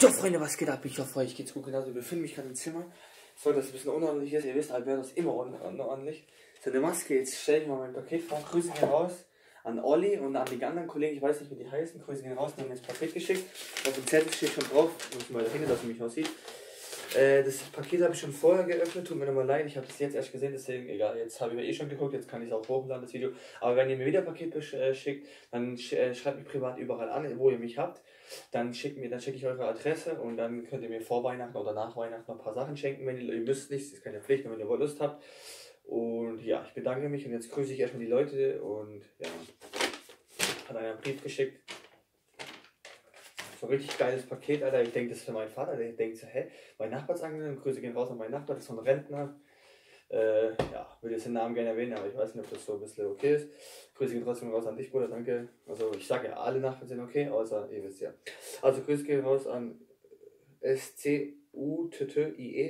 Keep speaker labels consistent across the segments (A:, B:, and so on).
A: Jo Freunde, was geht ab? Ich hoffe, euch geht's gut. Genauso, wir befinden mich gerade im Zimmer. Sorry, dass es ein bisschen unordentlich ist. Ihr wisst, Alberto ist immer unordentlich. Seine Maske, jetzt stelle ich mal mein Paket vor. Grüße gehen raus an Olli und an die anderen Kollegen. Ich weiß nicht, wie die heißen. Grüße gehen raus, die haben das Paket geschickt. Auf dem Zettel steht schon drauf. Ich muss mal dahin, dass man mich aussieht. Äh, das Paket habe ich schon vorher geöffnet, tut mir nochmal leid, ich habe das jetzt erst gesehen, deswegen egal, jetzt habe ich mir eh schon geguckt, jetzt kann ich es auch hochladen, das Video. Aber wenn ihr mir wieder Paket äh, schickt, dann sch äh, schreibt mich privat überall an, wo ihr mich habt. Dann schickt mir, dann schicke ich eure Adresse und dann könnt ihr mir vor Weihnachten oder nach Weihnachten ein paar Sachen schenken, wenn ihr, ihr müsst nicht, das ist keine Pflicht, wenn ihr Lust habt. Und ja, ich bedanke mich und jetzt grüße ich erstmal die Leute und ja, hat einer einen Brief geschickt ein richtig geiles Paket, Alter. Ich denke, das ist für meinen Vater. Der denkt so, hä, mein Nachbar ist angenommen. Grüße gehen raus an meinen Nachbar, das ist so ein Rentner. Äh, ja, würde jetzt den Namen gerne erwähnen, aber ich weiß nicht, ob das so ein bisschen okay ist. Grüße gehen trotzdem raus an dich, Bruder, danke. Also, ich sage ja, alle Nachbarn sind okay, außer ihr wisst ja. Also, Grüße gehen raus an S-C-U-T-T-I-E,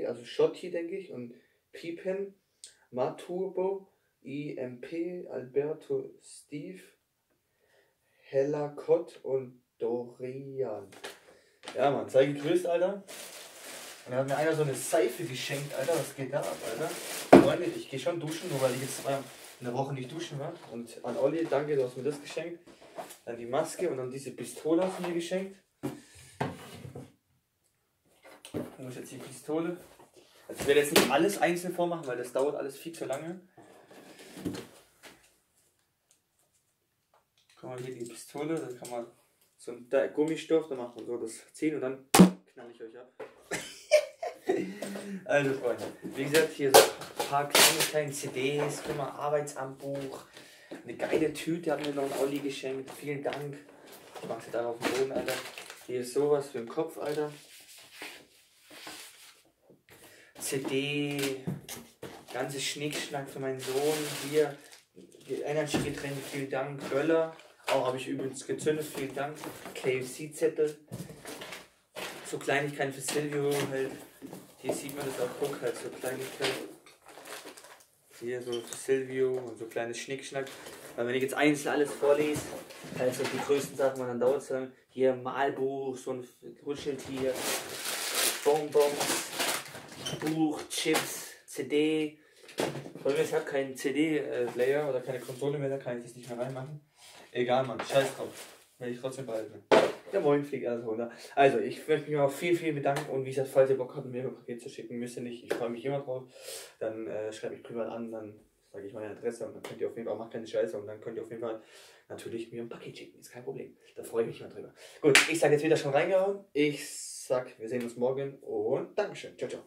A: also Schotti, denke ich, und Piepen, Maturbo, IMP, Alberto, Steve, Hella Kott und Dorian. Ja, Mann, sei gegrüßt, Alter. Und dann hat mir einer so eine Seife geschenkt, Alter. Was geht da ab, Alter? Freunde, ich gehe schon duschen, nur weil ich jetzt in der Woche nicht duschen war. Und an Olli, danke, du hast mir das geschenkt. Dann die Maske und dann diese Pistole hast du mir geschenkt. Ich muss jetzt die Pistole. Also ich werde jetzt nicht alles einzeln vormachen, weil das dauert alles viel zu lange. Guck mal hier die Pistole, da kann man so ein Gummistoff, da macht man so das ziehen und dann knall ich euch ab. also Freunde, wie gesagt, hier so ein paar kleine, kleine CDs, guck mal, Arbeitsamtbuch, eine geile Tüte hat mir noch ein Olli geschenkt, vielen Dank. Ich mach's jetzt einfach auf den Boden, Alter. Hier ist sowas für den Kopf, Alter. CD, ganzes Schnickschnack für meinen Sohn, hier, Energy-Getränke, vielen Dank, Böller. Auch habe ich übrigens gezündet, vielen Dank. KFC-Zettel. So Kleinigkeiten für Silvio halt. Hier sieht man das auch, guck halt, so Kleinigkeiten. Hier so für Silvio und so kleines Schnickschnack. Weil wenn ich jetzt einzeln alles vorlese, also die größten Sachen, man dann dauert es. Hier Malbuch, so ein Kuscheltier, Bonbons, Buch, Chips, CD. Ich habe keinen CD-Player oder keine Konsole mehr, da kann ich das nicht mehr reinmachen. Egal, Mann, scheiß drauf. Werde ich trotzdem behalten. Ja, moin, fliegt alles runter. Also, ich möchte mich auch viel, viel bedanken und wie gesagt, falls ihr Bock habt, mir ein Paket zu schicken, müsst ihr nicht. Ich freue mich immer drauf. Dann äh, schreibt mich privat an, dann sage ich meine Adresse und dann könnt ihr auf jeden Fall, macht keine Scheiße und dann könnt ihr auf jeden Fall natürlich mir ein Paket schicken. Ist kein Problem. Da freue ich mich mal drüber. Gut, ich sage jetzt wieder schon reingehauen. Ich sag, wir sehen uns morgen und Dankeschön. Ciao, ciao.